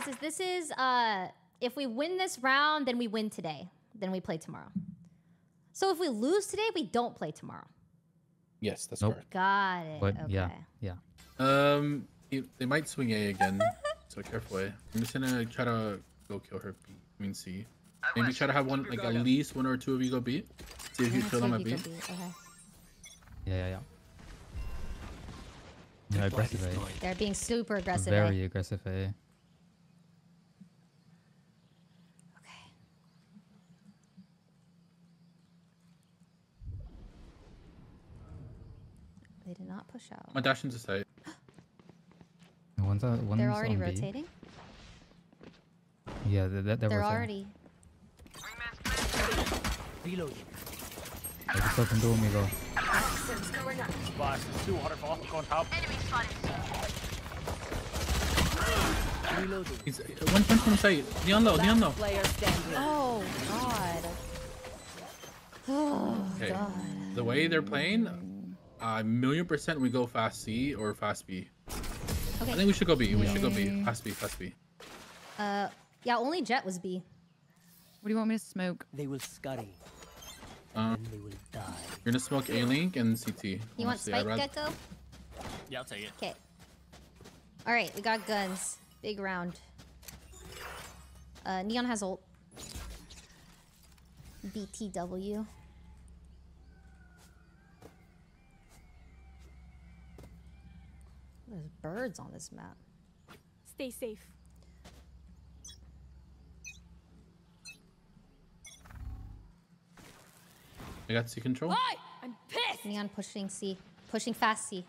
this is this is uh if we win this round, then we win today. Then we play tomorrow. So if we lose today, we don't play tomorrow. Yes, that's Nope. correct. Got it. But okay. yeah, yeah. Um, he- they might swing A again, so careful. A. I'm just gonna try to go kill her B. I mean C. Maybe try to have one, like at least one or two of you go B. See if you Let's kill see them at B. could Okay. Yeah, yeah, yeah. Yeah, aggressive A. They're being super aggressive. Very eh? aggressive A. They did not push out. My dash into site. One's, uh, one's They're already on rotating. Yeah, they're, they're, They're already. Reloading. I just opened door, amigo. Splash. There's two waterfall. Go on top. Reloading. He's uh, one one from site. Neon low, neon low. Oh God. Oh Okay. God. The way they're playing, a million percent we go fast C or fast B. I think Okay. we should go B. We should go B. Fast B, fast B. Uh, yeah. Only Jet was B. What do you want me to smoke? They will scurry. And they will die. you're gonna smoke A Link and CT. You want honestly. I'd Spike rather- Gekko? Yeah, I'll take it. Okay. All right, we got guns. Big round. Uh, Neon has ult. BTW. There's birds on this map. Stay safe. I got C control. I'm pissed. Neon pushing C. Pushing fast C.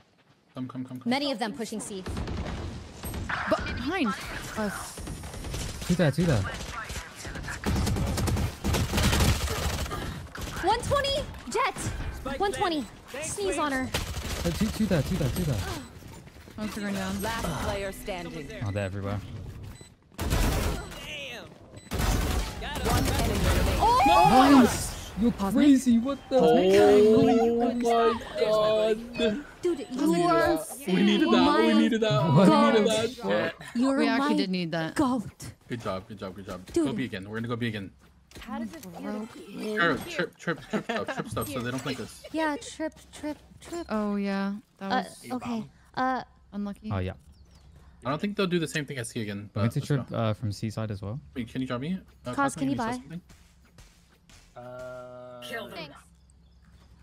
Come, come, come, come. Many of them pushing C. But behind us. Two there, two there. 120! Jet! 120. Sneeze on her. Uh, two, two there, two there, two there. Smokes are going down. Last player standing. Oh, they're everywhere. One enemy remaining. Oh! Nice! You're crazy, what the Oh my god. Dude, you are We needed that. We needed that. What? We needed that. You're We actually my did need that. goat. Good job, good job, good job. Go Dude. B again. We're gonna go B again. How does it feel to trip, trip, trip stuff, trip stuff, so they don't flank us. Yeah, trip, trip, trip. Oh yeah, that Uh, okay. Uh, unlucky. Oh, yeah. I don't think they'll do the same thing as C again. I'm But to let's trip uh, from seaside as well. Wait, can you drop me? Uh, Cos, can you say buy? something? Uh, Thanks.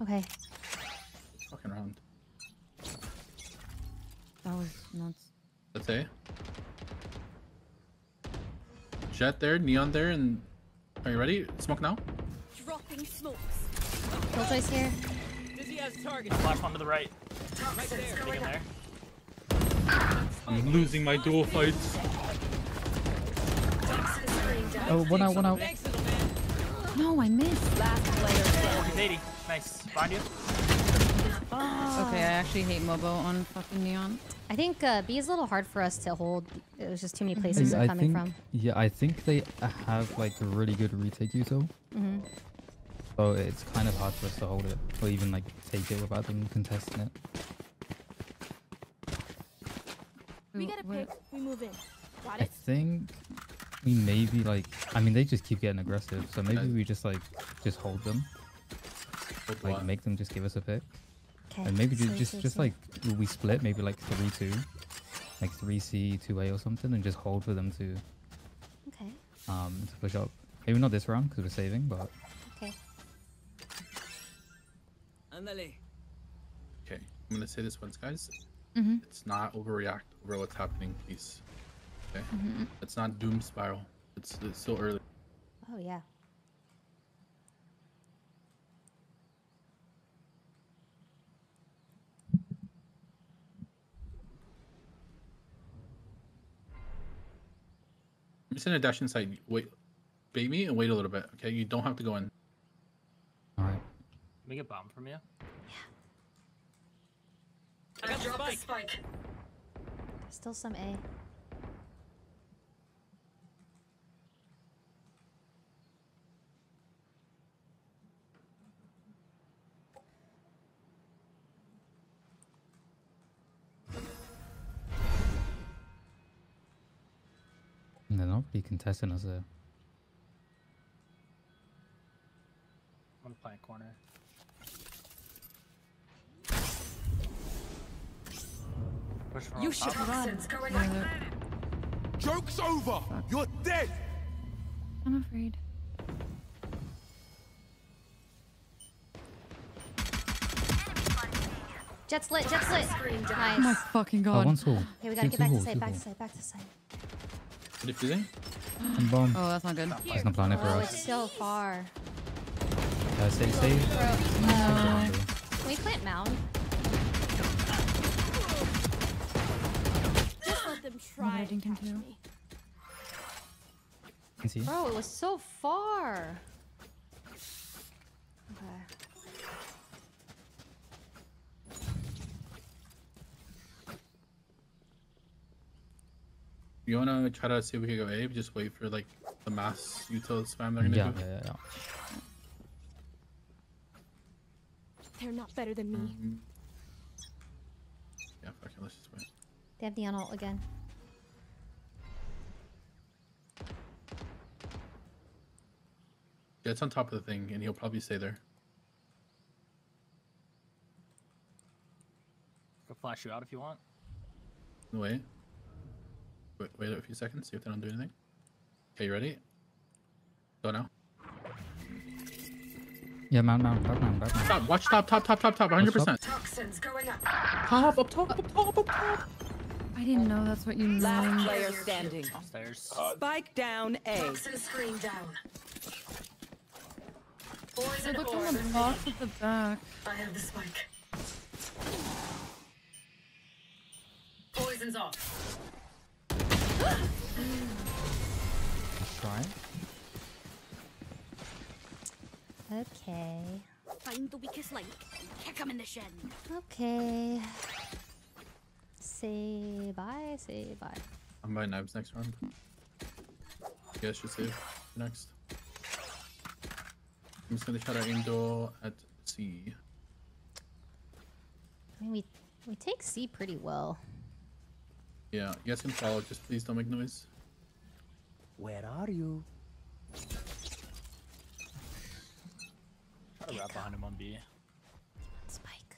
okay. Fucking round. That was nuts. That's A. Jet there, neon there, and are you ready? Smoke now. dropping smokes? Killjoy's here. Flash one to the right. Take him there. I'm losing my dual fights. Oh, one out, one out. No, I missed. Last player standing. He's 80. Nice. Find you. Okay, I actually hate Mobo on fucking Neon. I think uh, B is a little hard for us to hold. There's just too many places they're I coming think, from. yeah, I think they have like a really good retake util. hmm So it's kind of hard for us to hold it, or even like take it without them contesting it. We Who- get a pick. We move in. Got I think we maybe like, I mean, they just keep getting aggressive, so maybe we just like just hold them, With like what? make them just give us a pick, Okay. and maybe ju- Sweet, just sweet, just sweet. like we split maybe like three two, like three C two A or something, and just hold for them to Okay. um to push up. Maybe not this round because we're saving, but Okay. Okay, I'm gonna say this once, guys. Mhm. It's not overreact over what's happening, please. Okay, Mhm. it's not doom spiral. It's it's still early. Oh yeah. I'm just gonna dash inside. Wait, bait me and wait a little bit. Okay, you don't have to go in. all right. Can we get bomb from you? Still some A. They're not really contesting us there. I'm playing corner. Push from You should run. Joke's over! You're dead! I'm afraid. Jet's lit, jet's lit. Oh my Nice. fucking Oh, god. one soul. Okay, we gotta Two- get back two to hole, side, two back to hole. side, back to side. What are you feeling? And bomb. Oh, that's not good. It's not planning for Oh, us. it's so far. Uh, save, save. No. Can we plant mound? Just let try. and Reddington catch too. me. Can see. Bro, it was so far. Okay. You wanna try to see if we can go A? Just wait for like the mass util spam they're gonna Yeah, do. yeah, yeah, yeah. They're not better than me. Um, yeah, fuck it, let's just wait. They have Neon ult again. Jet's on top of the thing, and he'll probably stay there. Go flash you out if you want. Wait. Wait, wait a few seconds, see if they don't do anything. Okay, you ready? Go now. Yeah, mount, mount, back mount, back mount. Top, watch top, top, top, top, top, 100%. Toxins going up. Top, up top, up top, up top. I didn't know that's what you meant. Last player standing. Stairs. Spike down A. Toxin screen down. I Poison looked orb on the box at the back. I have the spike. Poison's off. Try. Okay. Find the weakest link. Kick 'em in the shin. Okay. Say bye, say bye. I'm buying knives next round. You guys should save next. I'm just gonna try to aim door at C. I mean, we we take C pretty well. Yeah, you guys can follow, just please don't make noise. Where are you? Try to wrap behind him on B. Spike.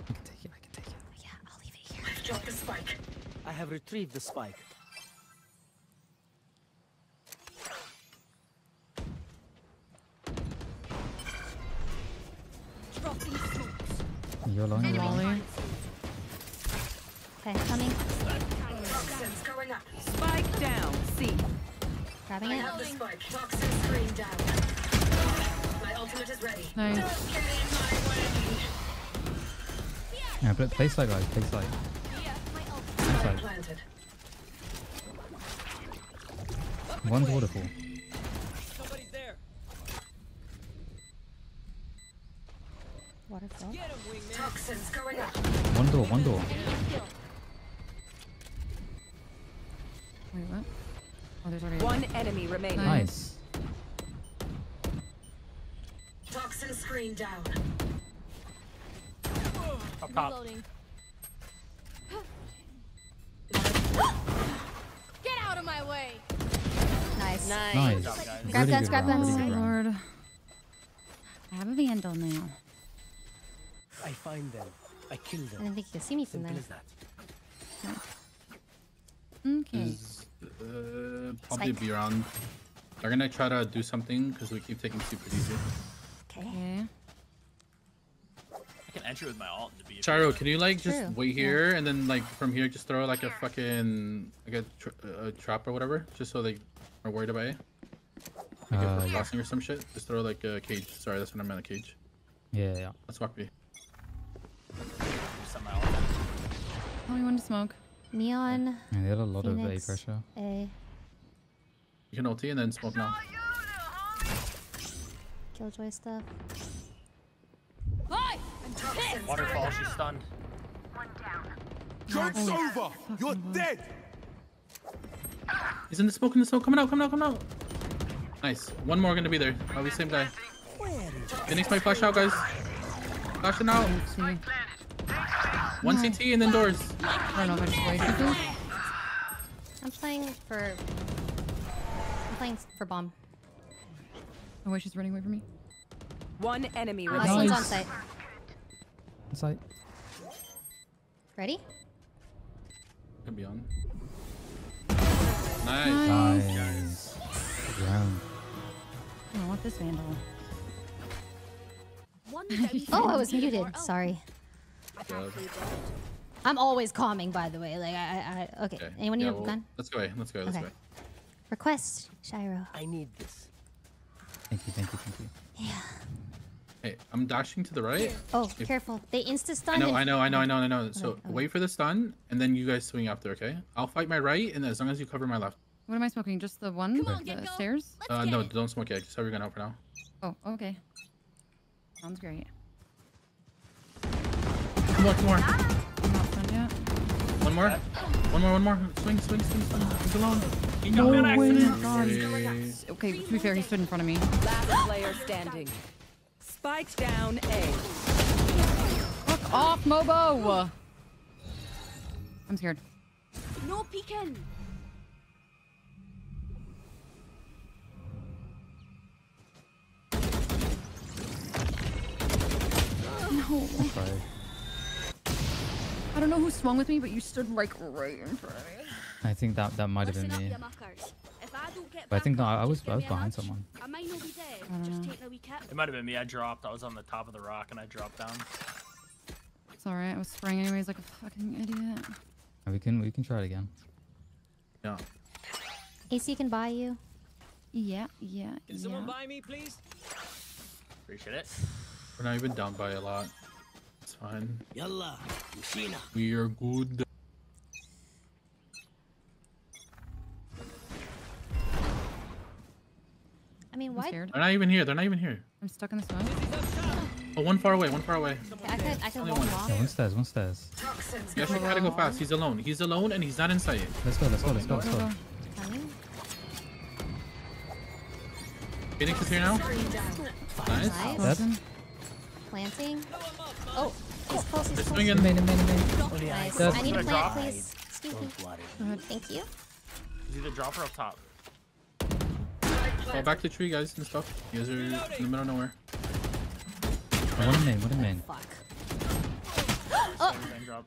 I can take it, I can take it. Yeah, I'll leave it here. I've dropped the spike. I have retrieved the spike. You're alone, you're alone. Molly. Okay, coming. Toxins going up. Spike down C. Grabbing I it. have the spike. Toxin screen down. My ultimate is ready. Nice. Get in my way. Yeah, but play slide, guys, play slide. Play Spike slide. planted. One's waterfall. Somebody's there. Waterfall. Get him, wingman. Toxins going up. One door, one door. Wait, what? Oh, there's already One enemy remaining. Nice. Toxin screen down. Up top. Reloading. Get out of my way. Nice. Nice. Good job. Grab Really guns, grab round, guns. Oh lord. I have a vandal now. I find them. I kill them. I them. didn't think you could see me from Simple there. as that. Okay. Is, uh, probably Spike. be around. They're gonna try to do something because we keep taking super easy. Okay. Okay. I can enter with my alt to be. Chiro, can you like just True, wait yeah. here and then like from here just throw like a fucking like a, tra- a trap or whatever, just so they are worried about it. Like if Uh, we're yeah. crossing or some shit, just throw like a cage. Sorry, that's what I meant, a cage. Yeah, yeah. Let's walk B. Send my alt. Oh, we want to smoke. Neon And they had a lot of A Phoenix. pressure. A. You can ulti and then smoke now. Killjoy stuff. Hi! I'm pissed. Waterfall, she's stunned. One down. Joke's oh. over! You're dead! He's in the smoke, in the smoke. Coming out, coming out, coming out. Nice. One more gonna be there. Probably same guy. Phoenix might flash out, guys. Flashing out. See. One CT and then doors. I don't know if I just wasted this. I'm playing for I'm playing for bomb. Oh wait, she's running away from me. One enemy uh, Last remaining. one's on Nice. site. It's like Ready? Could be on. Nice. nice. Round. I don't want this vandal. Oh, I was muted. immortal. Sorry. Good. I'm always calming, by the way. Like I, I, I okay. Okay. Anyone need yeah, a well, gun? Let's go. away, Let's go. Let's Okay. go. Request, Shiro. I need this. Thank you, thank you, thank you. Yeah. Hey, I'm dashing to the right. Oh, If- careful. They insta I stun. know, and- I know, I know, I know, I know. So okay. wait for the stun, and then you guys swing after, okay? I'll fight my right, and as long as you cover my left. What am I smoking? Just the one? Come on, the Gekko. stairs? Uh, no, it. don't smoke yet. Just have your gun out for now. Oh, okay. Sounds great. One more, two more. I'm not stunned yet. One more. One more, one more. Swing, swing, swing, swing. He's alone. He got me on accident. Hey. Okay, to be fair, he stood in front of me. Last player standing. Spike down A. Fuck off, Mobo! I'm scared. No peeking. Sorry. I don't know who swung with me, but you stood like right in front of me. I think that that might have been me. you muckers. If I But I think no, I was I was behind someone. I might not be dead. I don't Just know. taking a wee kip. It might have been me. I dropped. I was on the top of the rock and I dropped down. It's alright, I was spraying anyways like a fucking idiot. We can we can try it again. Yeah. AC can buy you. Yeah, yeah, Can someone buy me, please? Appreciate it. We're not even down by a lot. It's fine. Yalla, Mushina. We are good. I mean, I'm why? They're not even here. They're not even here. I'm stuck in the smoke. Oh, one far away. One far away. Okay, I could, I could Only walk one. off. Yeah, one stairs, one stairs. Toxins You actually gotta go fast. He's alone. He's alone, and he's not in sight. Let's go, let's go, let's go, let's Go, go. go. Phoenix is here now. Nice. Nice. Listen. Planting. Oh, he's close. He's They're close. swinging. Main, main, main. Nice. Oh, I need a Gonna plant, please. Excuse me. Don't. Mm-hmm. Thank you. It's either drop or up top. Fall back to tree, guys, and stuff. You guys are in the middle of nowhere. Oh, one in main, one in main. Fuck. Oh. Main drop.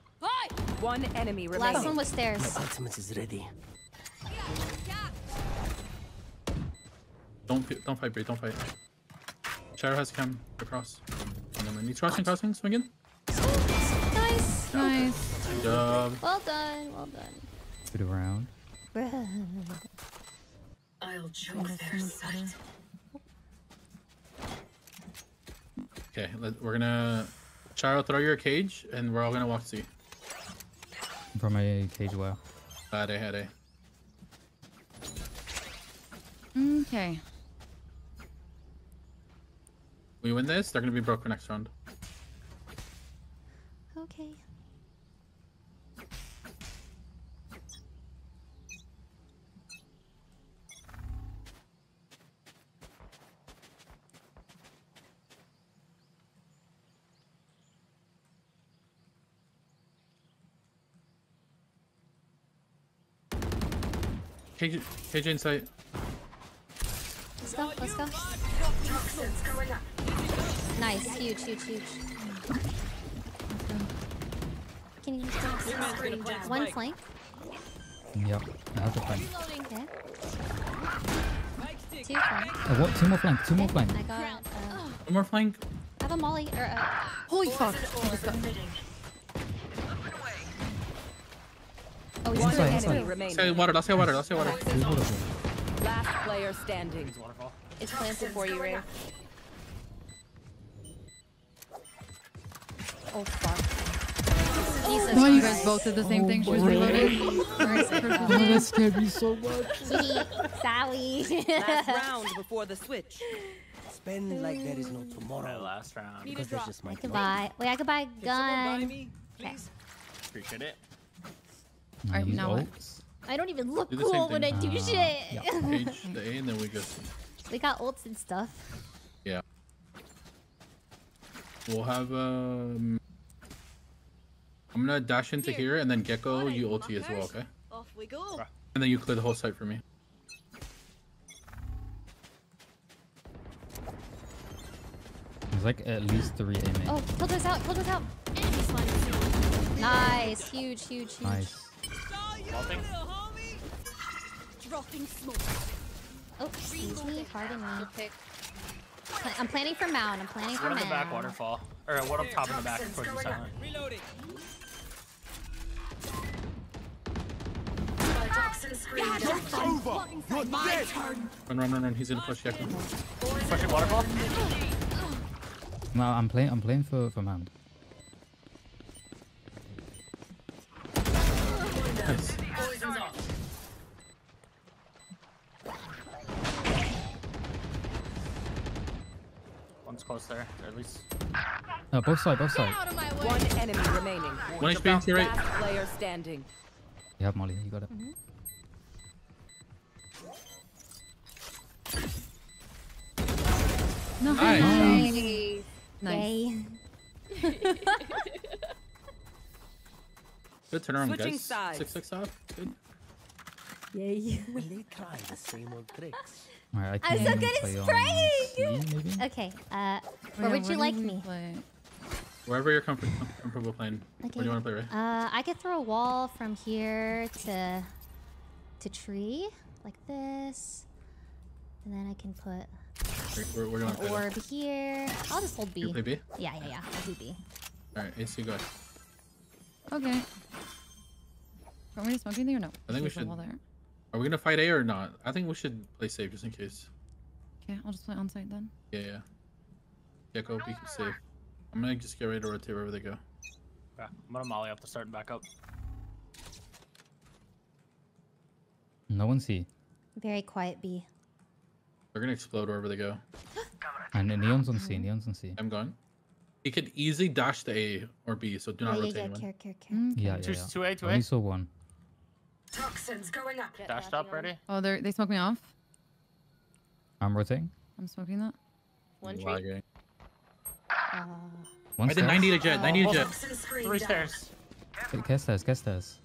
One enemy Last one was stairs. Ultimate is ready. Don't fi- don't fight, Bree. Don't fight. Shadow has come across. And then he's crossing, crossing, swinging. Nice. Nice. Good job. Well done. Well done. Good around. I'll choke their sight. Okay, let, we're gonna. Shadow, throw your cage, and we're all gonna walk C. From my cage well. Had A, had A. Okay. We win this, they're gonna be broke for next round. Okay. KJ, KJ in sight. Let's go. Let's go. Toxins going up. Nice. Huge, huge, huge. Can you just go? One flank. Yep. I have the flank. Okay. Two flank. Oh, what? Two more flank, two more flank. I got. Uh, One more flank. I have a molly. Or uh, Holy fuck. Emitting. oh, he's One Inside, three. inside. enemy Let's remaining. get water, let's get water, let's get water. Last player standing. It's planted for you, Ray. Oh fuck. Jesus Why you Christ. guys both did the same thing? She was reloading. that scared me so much. Sorry. Last round before the switch. Spend like there is no My tomorrow. last round. Because there's just my Goodbye. Wait, I could buy a Can someone buy gun. me, please? Appreciate it. Alright, you now what? I don't even look Do cool when I do Ah, shit. yeah. Cage the A, and then we go. we got ults and stuff. We'll have um. I'm gonna dash into here, and then Gekko, you ulti as well, okay? Off we go. And then you clear the whole site for me. There's like at least three aiming. Oh, Killjoy's out, Killjoy's out! Nice, huge, huge, huge. Nice. Dropping. Smoke. Oh, excuse me, pardon me. Pla- I'm planning for Mound. I'm planning for One in the back waterfall. Or one up top in the back towards the silent. Toxin screen down. Run, run, run, run. He's in the push. Yeah. Pushing waterfall. No, I'm playing. I'm playing for for Mound. Close there. Or at least. No, both side, both side. One enemy remaining. One HP to your right. Player standing. You have Molly. You got it. No. Nice. Nice. Nice. Yay. Good turnaround, Switching guys. sides. Six six off. Good. Yay. Will they try the same old tricks? Alright, I I'm so good at spraying! C, maybe? Okay. Uh, where yeah, would you like me? play? Wherever you're comfort- comfortable playing. Where do you want to play, Ray? Uh, I could throw a wall from here to to tree like this, and then I can put We're, we're going to play. orb here. I'll just hold You B. play B? Yeah, yeah, yeah. I'll do B. Alright, AC, go ahead. Okay. Want me to smoke anything or no? I think we Just leave should- wall There. Are we going to fight A or not? I think we should play safe just in case. Okay, I'll just play on site then. Yeah, yeah. Yeah, go be safe. I'm gonna just get ready to rotate wherever they go. Okay. I'm gonna molly up to start and back up. No one see. Very quiet B. They're gonna explode wherever they go. And the Neon's on C. Neon's on C. I'm going. He could easily dash to A or B, so do not yeah, rotate yeah. anyone. Care, care, care. Mm. Yeah, yeah, Two, yeah. two A, two Only A. saw one. Toxins going up. Dashed up, ready? Oh, they they smoke me off. I'm rotating. I'm smoking that. One tree. Uh, One I did stairs. 90 to jet, 90 to jet. Toxin screen Three stairs. Get- Get stairs, get stairs.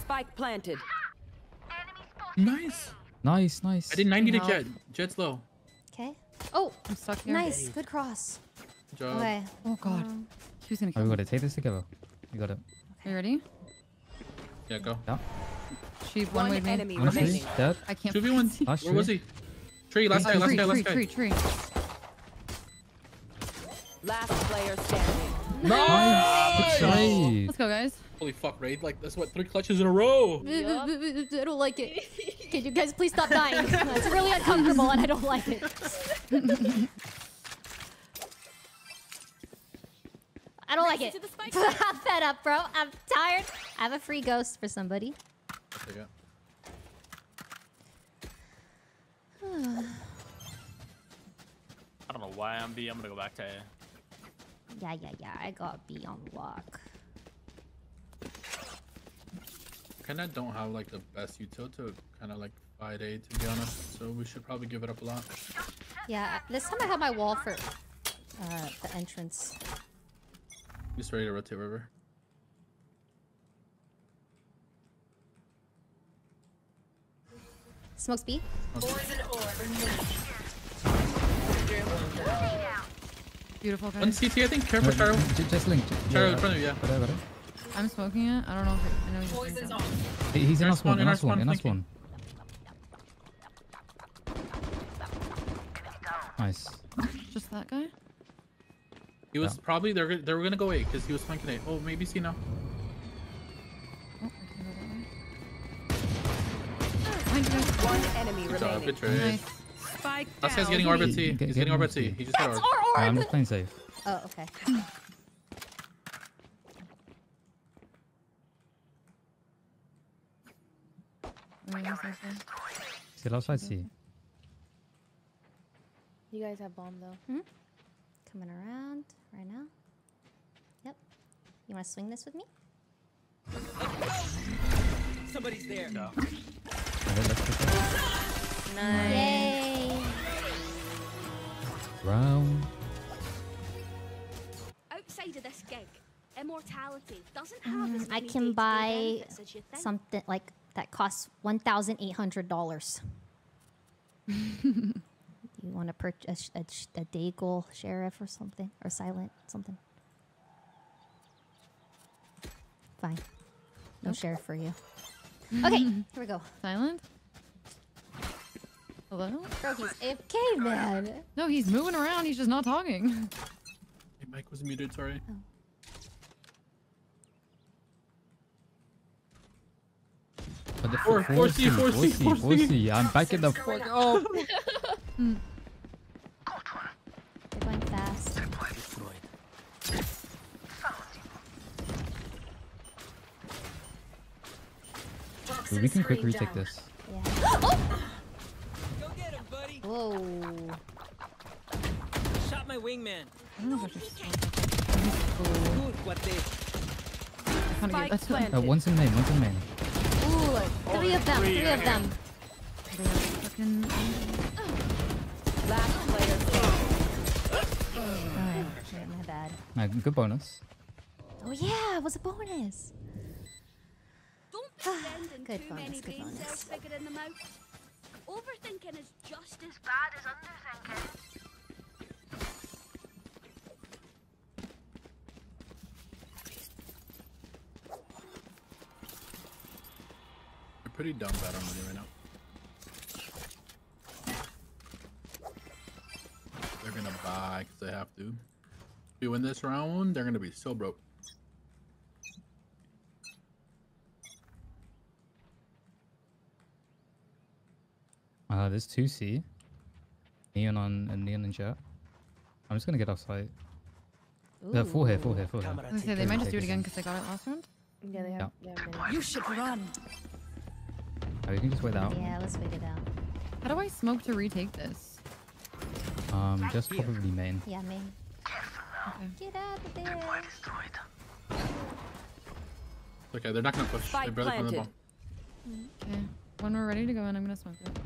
Spike planted. Nice. Nice, nice. I did 90 to jet. Jet's low. okay. Oh, I'm stuck here. nice. Good cross. Good job. Okay. Oh god. Um, She was gonna Oh, we me. got it. Take this together. We got it. Are you ready? Yeah, go. Yeah. She one One way me. enemy One tree. remaining. Dead. I can't. 2v1. see. Last Where was he? Tree, last guy, last tree, guy, last tree, guy. tree, tree. Last player standing. Nice. Good trade. Let's go, guys. Holy fuck, Raid. Like, that's what, three clutches in a row. I don't like it. Can you guys please stop dying? it's really uncomfortable and I don't like it. I don't like it. to the I'm fed up, bro. I'm tired. I have a free ghost for somebody. I'll take. I don't know why I'm B. I'm gonna go back to A. Yeah, yeah, yeah. I got B on lock. Kinda don't have, like, the best util to kind of, like, fight A, to be honest. So we should probably give it up a lot. Yeah, this time I have my wall for uh, the entrance. Just ready to rotate wherever. Smokes B. Poison orb. Beautiful, One guys. CT, I think. Careful, Charo. J- Just link. Charo in front of you, yeah. Got it, got it. I'm smoking it. I don't know if it, I know he's doing Poison's that. off. He- He's in Nice our spawn, one, in our nice spawn, one, in our thank you. spawn. Nice. Just that guy? He was Yeah. probably, they're, they were gonna go A, because he was flanking A. Oh, maybe C now. Oh, I can go that way. Behind you guys. One enemy Good job, remaining. good trade. Nice. Spike Last guy's down. getting orb at C. Get- He's get getting him orb on at C. C. He just had That's orb. our Uh, I'm just playing safe. Oh, okay. Where is that? Still outside C. You guys have bomb though. Coming around right now. Yep. You want to swing this with me? Somebody's there. Go. Okay, let's take it. Nice. Yay! Round. Outside of this gig, immortality doesn't have as Mm, I can buy benefits as you think. something like that costs one thousand eight hundred dollars. You want to purchase a, sh- a, Deagle sheriff or something? Or silent something? Fine. No sheriff for you. Okay, here we go. Silent? Hello? Bro, he's AFK, man. No, he's moving around. He's just not talking. Hey, Mike was muted. Sorry. Oh. But the Four- four C, four C, four C. four C. I'm back in the fuck up. Hmm. They're going fast. Destroyed. Dude, we can quick Toxin retake screen this. Yeah. Go get him, buddy. Whoa. Shot my wingman. I don't know if I should Good, what they. kind of Spike. Uh, one's in main, one's in main. Ooh, three of them, three of them. fucking. Last player. Oh, shit, my bad. Uh, good bonus. Oh yeah, it was a bonus. Don't be Good too bonus, many good brain bonus. cells figuring them out. Overthinking is just as bad as underthinking. They're pretty dumb bad on money right now. They're gonna buy because they have to. If we win this round, they're gonna be so broke. Uh, there's two C. Neon on and Neon and Jet. I'm just gonna get off site. Uh, full here, full here, full here. Camera I was gonna say, take they might just do it again because they got it last round. Yeah, they have. They have. You should run. Oh, you can just wait out. Yeah, let's wait it out. How do I smoke to retake this? Um, just probably main. Yeah, main. Get out of there. Okay, they're not gonna push. They're barely from the planted. ball. Okay. When we're ready to go in, I'm gonna smoke it.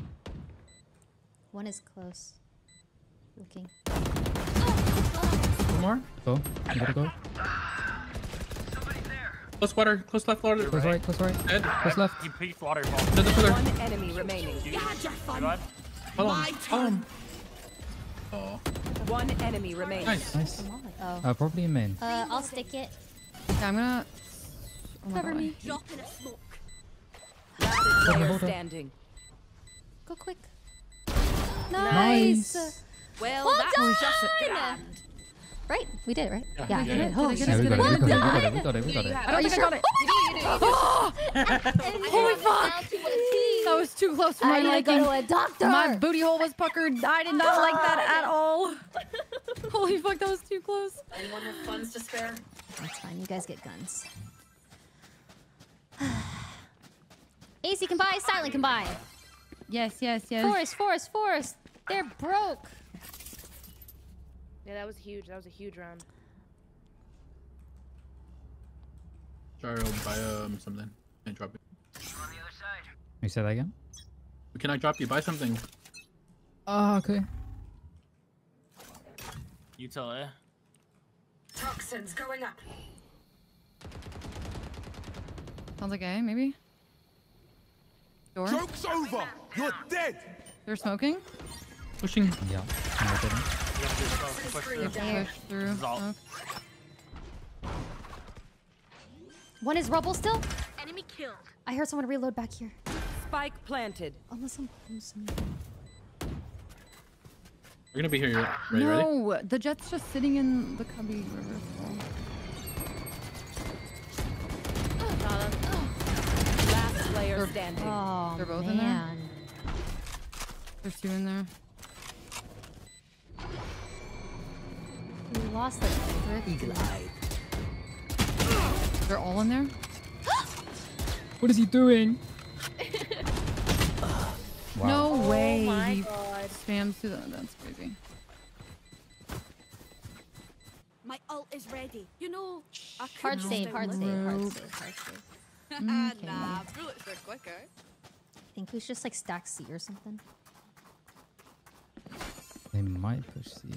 One is close. Looking. One more. Go. You gotta go. Close water. Close left water. Close right, close right. Dead. Close left. He peeked waterfall. Another pillar. One enemy remaining. You had your fun. Hold on. Hold on. Oh, One enemy remaining. nice. Nice. Oh. Uh, probably in main. Uh, I'll stick it. Okay, I'm gonna. Oh Cover me. Drop in a smoke. Last Hold player on. standing. Go quick. Nice. Nice. Well, Well that done! was just a Right? We did it, right? Yeah, Yeah. we did yeah. Oh, Did I shit. get Yeah, we got it, we got it, we got it, we got it, we got it. I don't think I got it. Oh! Holy fuck! That was too close for my need to go to liking. a doctor. My booty hole was puckered. I did not like that at all. Holy fuck, that was too close. Anyone with funds to spare? That's fine. You guys get guns. AC can buy. Silent can buy. Yes, yes, yes. Forest, forest, forest. They're broke. Yeah, that was huge. That was a huge round. Try to buy um something and drop it. You say that again? Can I drop you. Buy something. Oh, okay. You tell eh? Toxins going up. Sounds like A, maybe. Door. Joke's over! You're dead! They're smoking. Pushing. Yeah. No, I didn't. You have to do smoke, push through. Push through. This smoke. One is rubble still. Enemy killed. I heard someone reload back here. Spike planted. Unless I'm losing. We're gonna be here. Ready? Ready? no, the jet's just sitting in the cubby river. Player standing. Oh, They're both in there? There's two in there. We lost the frick. Eagle eye. They're all in there. What is he doing? wow. No oh way. my he God. spams to the. That's crazy. My ult is ready. You know, I could Hard just save, hard outrun save, hard Nope. save, hard save. Okay. Nah, bullets are quicker. I think we should just like stack C or something. They might push C.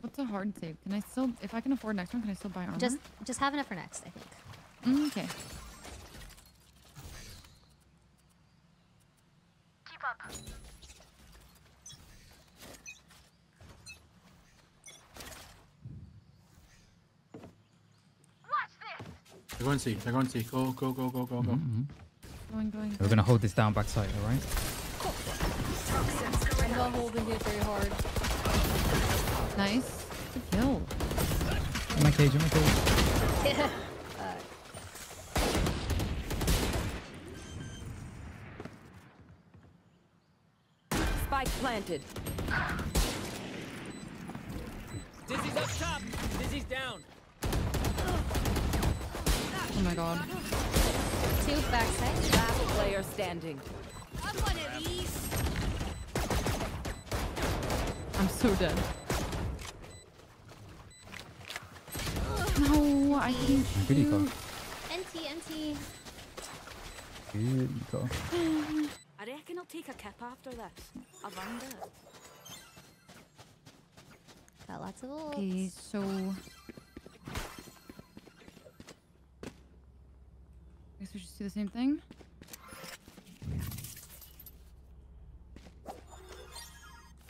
What's a hard save? Can I still, if I can afford next one, can I still buy armor? Just, just have enough for next. I think. Mm, okay. Going C. They're going C. Go, go, go, go, go, go. Mhm. Going, going. We're gonna hold this down backside, alright? I'm not holding it very hard. Nice. Good kill. In my cage, in my cage. Spike planted. Dizzy's up top. Dizzy's down. Oh my god. Two backside. Eh? Last player standing. I'm one of these. I'm so dead. No, I can't Good eco. shoot. NT, NT. Good eco. I reckon I'll take a kip after this. I've earned it. Got lots of ults. Okay, so. Guess we just do the same thing.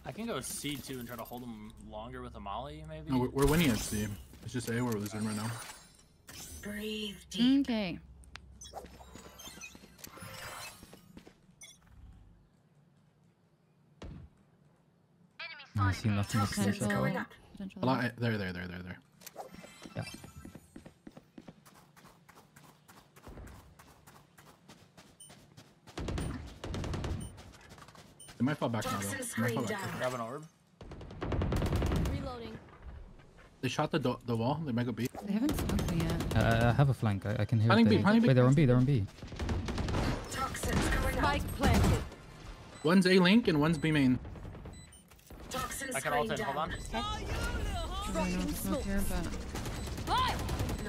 I can go C2 and try to hold them longer with a molly, maybe. No, we're, we're winning at C. It's just A where we're losing right now. Breathe deep. Okay. I see nothing to see Potential. so far. Potential. A lot. There, there, there, there, there. Might fall back now though. Toxin They might fall back. down. Grab an orb. Reloading. They shot the the wall. They might go B. They haven't smoked me yet. Uh, I have a flank. I, I can hear Planning. B, They- planning B. Wait, they're on B. They're on B. Toxins going. Spike planted. One's A link and one's B main. Toxin I can screen ult in. Hold down. on. I really don't smoke here, but. Oh,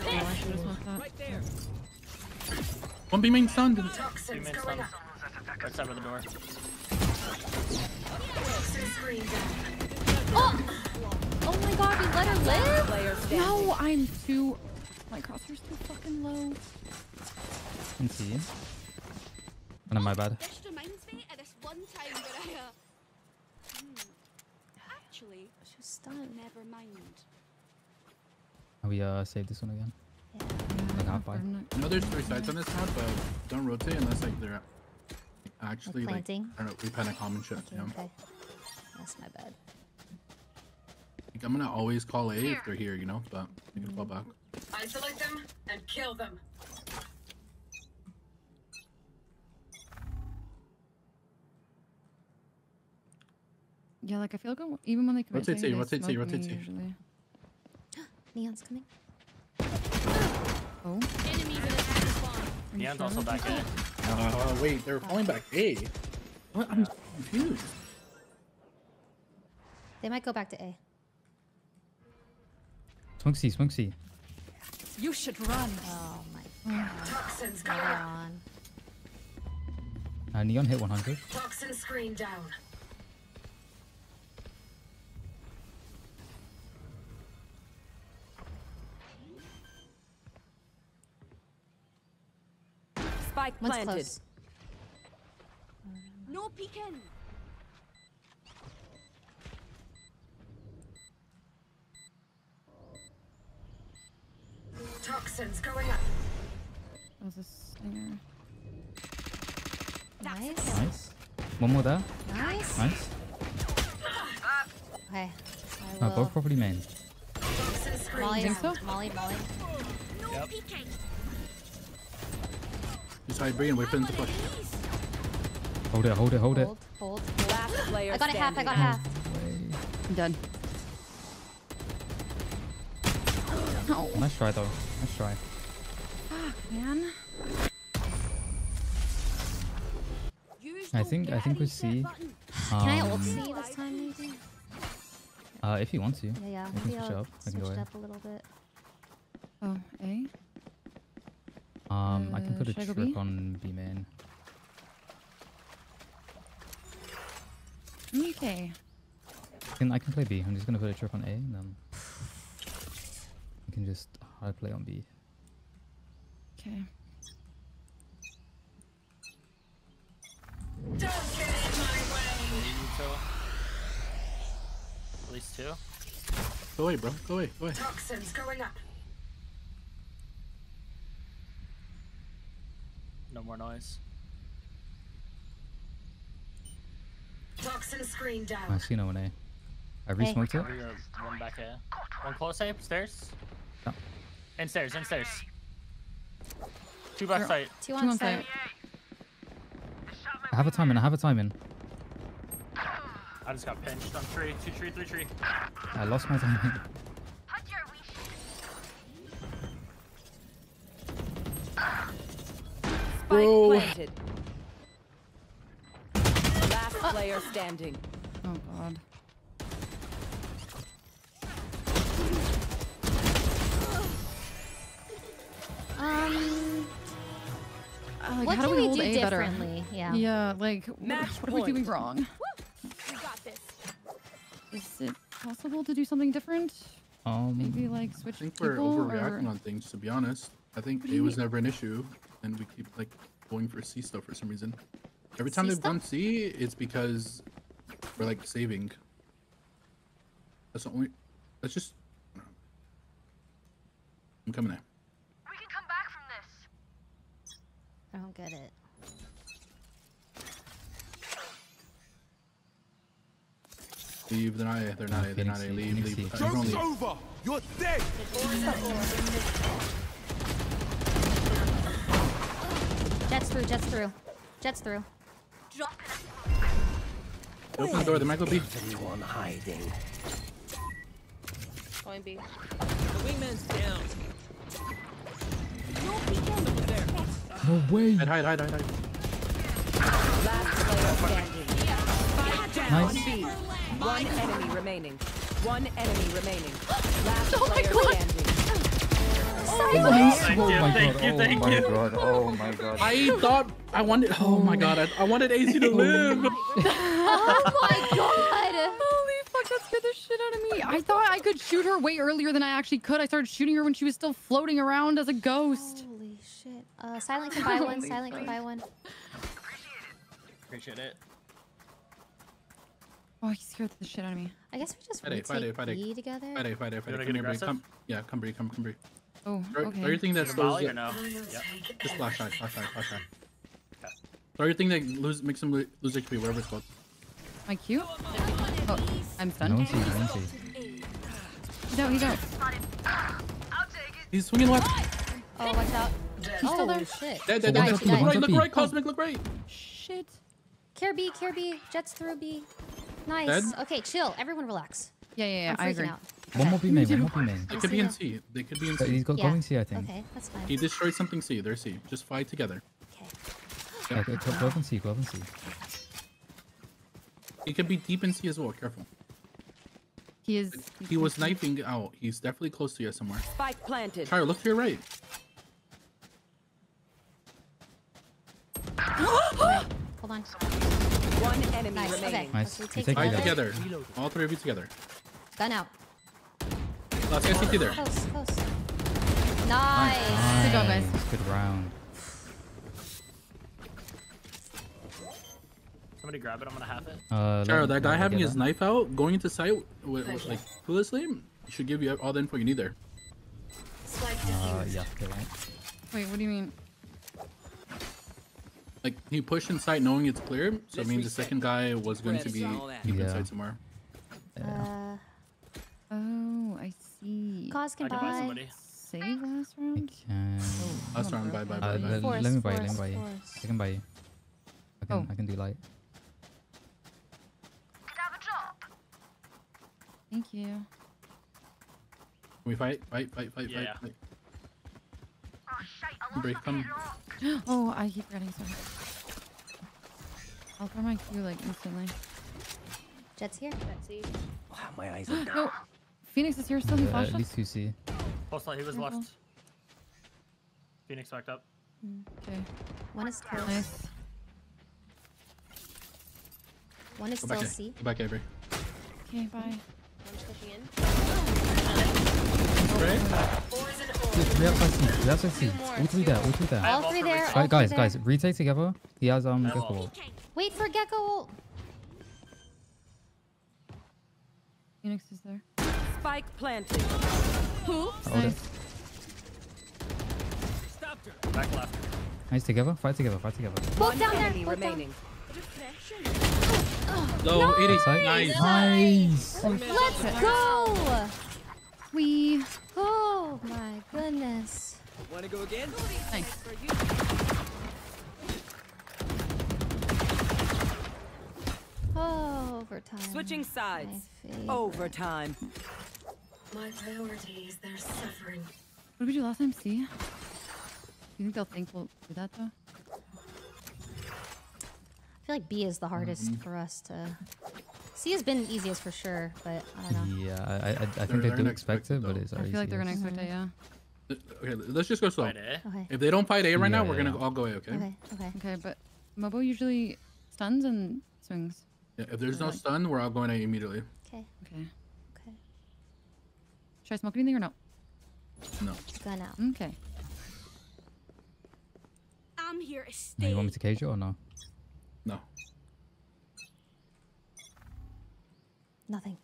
I should have smoked that. Right there. One B main stunned. Two Toxins main going stun. up. Right side of the door. Toxin screen down. Oh! Oh my god, we let her live? No, I'm too. My crosshair's too fucking low. Can see. Oh, no, my bad. This reminds me of this one time where I. Uh, hmm, actually, She was stunned. never mind. We uh save this one again. Like half by. I know there's three sides on this map, but don't rotate unless like they're actually like, planting? I don't know, we panic common shit. Okay, you know? okay. That's my bad. Like, I'm gonna always call A if they're here, you know, but you can fall back. Isolate them and kill them. Yeah, like I feel like I'm- even when they commit Rotate things, C, they rotate C, smoke rotate me C. Usually. Neon's coming. Oh, Enemies in attack spawn. Neon's also back in. That? Uh, wait, they're falling back A. What? I'm confused. They might go back to A. Smoke C, smoke C. You should run. Oh my god. Toxins going on. Uh, Neon hit 100. Toxin screen down. Spike One's planted. close. No peeking. Toxins going up. That was a stinger. Nice. Nice. One more there. Nice. Nice. Okay. I Uh, will. both property main. Toxin screen Molly, think so? Molly, Molly. No Yep. peeking. Just hide B and wait for them to push. Hold it, hold it, hold it. Hold, hold. Last player I got a half, I got a half. I'm done. Oh, Nice try though. Nice try. Fuck, man. I think- I think we see- button. Can I ult Um, C this time maybe? Uh, if you want to. Yeah, yeah. We can Maybe switch I'll up. I can switch go it up a little bit. Oh, A. Um, I can Uh, put a should I go trick B? on B main. Okay. I can, I can play B. I'm just gonna put a trip on A and then you can just hard play on B. Okay. Don't get in my way. Two. At least two. Go away, bro. Go away. Go away. Toxins going up. No more noise. Toxin screen down. I see no one A. I re-smoked it. One back A. One close A, stairs. Oh. Yeah. And stairs, and stairs. Two back site. Two Two on on site. site. I have a time in. I have a time in. I just got pinched on tree. Two tree, three tree. I lost my time in. Bro. Last player standing. Oh god. Um, Uh, like, what how do we, we, hold do A better? Yeah. Yeah, like Match what are we doing wrong? You got this. Is it possible to do something different? Um, Maybe like switch I switch think we're overreacting or... on things. To be honest, I think What do A you was mean? never an issue, and we keep like going for C stuff for some reason. Every time C they've stuff? gone C, it's because we're like saving. That's the only. That's just. I'm coming in. I don't get it. Leave. They're not A. They're not A. They're not A. Leave. Leave. C. Everyone Joke's leave. over. You're dead. Jets through. Jets through. Jets through. Open the door. They might go B. Anyone hiding? Going B. The wingman's down. no way. Hide. Hide. Hide. Hide. hide. Last player standing. Spike down. Nice. B. One enemy remaining. One enemy remaining. Oh Last Oh my God. standing. Nice. Thank Oh you, my thank god. you, oh thank my you. god. Oh my god. I thought I wanted. Oh my god! I, I wanted AC to live. Oh my god! Holy fuck, that scared the shit out of me. I thought I could shoot her way earlier than I actually could. I started shooting her when she was still floating around as a ghost. Holy shit. Uh, Silent can buy one. Silent can buy one. Appreciate it. Oh, he scared the shit out of me. I guess we just Fight it, fight retake it, fight together. Fight it. Fight it. Fight wanna it. get Come here, Bree. Come. Yeah. Come, Bree. Come. Come, Bree. Oh, Throw, okay. throw everything that Is it slows Molly you. or no? Yep. Just flash shot, flash shot, flash shot. Throw everything that lose, makes him lo- lose HP, whatever it's called. Am I cute? Oh, I'm No stunned. one sees. No one sees. He's out, he's out. He's swinging left. Oh, watch out. He's still oh, there. shit. Dead, dead, dead, died, dead. she Look died. right, look right, Cosmic, look right. Shit. Care B, care B. Jets through B. Nice. Dead? Okay, chill. Everyone relax. Yeah, yeah, yeah. I'm I agree. out. One more B main. One more B main. They could be in. C. They could be in But he's got yeah. going C, I think. Okay, that's fine. He destroyed something C. They're C. Just fight together. Okay. Yeah, go, go, go and C. Go and C. He could be deep in C as well. Careful. He is. He was knifing out. He's definitely close to you somewhere. Spike planted. Tyra, look to your right. Hold on. One enemy Nice. remaining. Okay. Nice. Let's We retake take Fight Yeah. together. All three of you together. Gun out. Last guy CT there. Close, close. Nice. Good job, guys. Good round. Somebody grab it. I'm gonna have it. Uh, let Tyra, me- that guy having his that. knife out, going into site with, with like cluelessly, should give you all the info you need there. Uh, diffused. yeah, you're right. Wait, what do you mean? Like he pushed in site knowing it's clear, so it Let's means the second guy was going to be all deep Yeah. inside somewhere. Uh, Oh, I see. cause I can can buy buy. somebody. Save last I round? can. Last round, bye, bye, Uh, bye, bye. let, Force, let me buy you. Let me buy you. force. I can buy you. I can. Oh. I can do light. Thank you. Can we fight? Fight, fight, fight, Yeah. fight, fight. Break, come. Oh, I keep running Sorry. I'll throw my Q like instantly. Jets here. Let's see. Wow, my eyes are No, Phoenix is here still. He Uh, flashed at us. least two C. Post light. He was Careful. left. Phoenix backed up. Okay, One is close. nice. One is Go still back, C. A. Go back, Avery. Okay, bye. I'm just pushing in. Right? We have side C. We have side C. All three there. All three there. All three there. all Right, guys, three guys, there. retake together. He has um I have Gekko ult. Wait for Gekko. Phoenix is there. Spike planted. Hold it. Nice. Stopped her. Back left. Nice together. Fight together. Fight together. Both down there. enemy both down. remaining. Low, 80. Side. Nice. Nice. Let's go. We Oh my goodness. Want to go again? nice. Oh, overtime. Switching sides. My favorite. Overtime. My priority is their suffering. What did we do last time? C. Do you think they'll think we'll do that though? I feel like B is the hardest Mm-hmm. for us to. C has been easiest for sure, but I don't know. Yeah, I, I, I think They're- they they're do expect expect it, it, but though. it's I feel like they're gonna expect it. Yeah. Okay, let's just go slow. Okay. If they don't fight A right now, we're yeah, gonna all go A, okay? Okay. Okay. Okay, but Mobo usually stuns and swings. Yeah, if there's no Like- stun, we're all going A immediately. Okay. Okay. Okay. Should I smoke anything or no? No. Gun out. Okay. I'm here to No, stay. you want me to cage you or no? No. Nothing.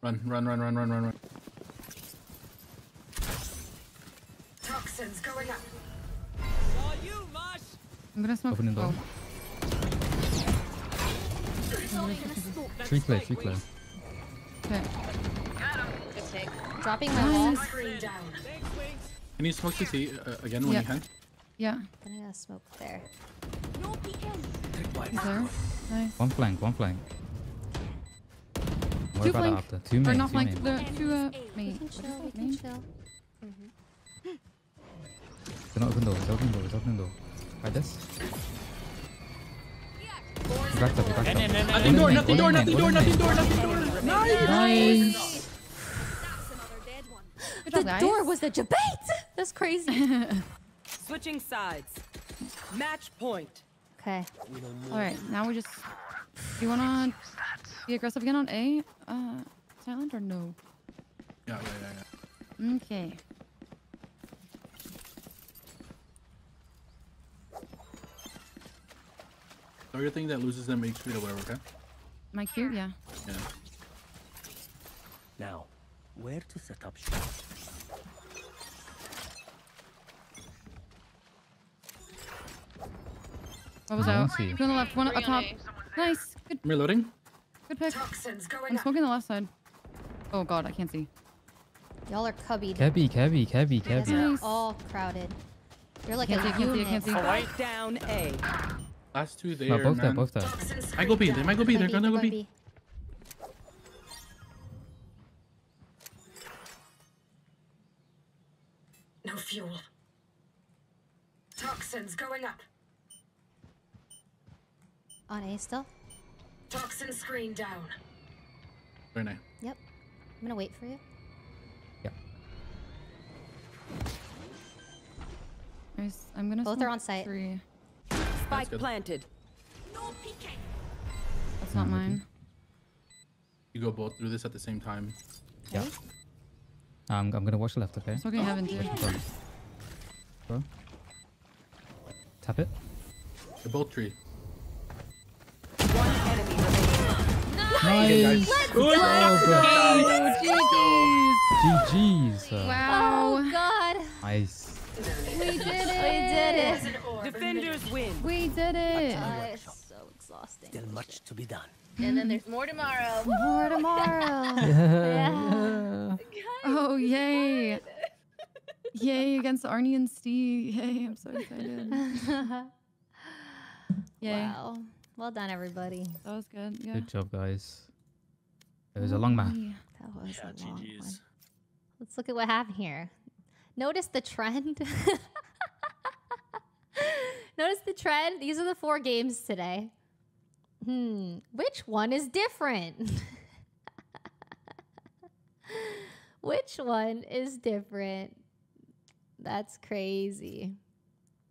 Run, run, run, run, run, run, run. Toxins going up. All you, Mosh. I'm gonna smoke. Opening door. Tree clear. Tree clear. okay. Good take. Dropping my wall. Screen down. Thanks, Wings. Can you smoke CT uh, again when Yeah. you can? Yeah. Then I gotta smoke there. No peeking. He's there. Nice. One flank. One flank. What Two about flank. after? Two Or main. not Two flank. main. The two uh We main. can What is chill. We it? can Main? chill. It's an open door. It's open door. It's open door. Like this. He backed up. He backed And, and, up. and, Nothing and, door, main, nothing one door, main, nothing door, one nothing main. door, nothing door. Nice. That's another dead one. Good The job, guys. door was the debate. That's crazy. Switching sides. Match point. okay. All right. Now we just. Do you wanna be aggressive again on A? Uh, silent or no? Yeah, yeah, yeah, yeah. Okay. Target thing that loses them HP or whatever, okay? My cute, yeah. Yeah. Now, where to set up shop? What was I out? don't see. Two on the left, one up top. Nice. Good, I'm reloading. good pick. Toxins going I'm up. smoking the left side. Oh god, I can't see. Y'all are cubbied. Kebby. Kebby. Kebby. You guys Kebby. Nice. all crowded. You're like Can't a see, can't see, unit. can't see. Oh, white. Spike down A. Last two No, there, both there. man. Both there. Toxins I go B. screen They down. might go B. They're gonna go might B. fuel. Toxins going up. On A still. Toxin screen down. Very nice. Yep. I'm gonna wait for you. Nice. I'm gonna. Both are on site. Three. Spike planted. No peeking. That's not I'm with you. mine. You go both through this at the same time. Yeah. Um, I'm gonna watch the left. Okay. Smoking heaven too. Front. Bro. Tap it. They're both tree. One enemy remaining. Nice. Good GG's. uh, Wow. Oh God. Nice. We did it. We did it. Defenders win. We did it. Uh, it's so exhausting. Still much to be done. And then there's more tomorrow. More tomorrow. yeah. Oh yay! Yay against Arnie and Steve. Yay! I'm so excited. Yay. Wow. Well done, everybody. That was good. Yeah. Good job, guys. It was a long map. That was Yeah, a long one. Let's look at what happened here. Notice the trend. Notice the trend. These are the four games today. Hmm. Which one is different? Which one is different? That's crazy.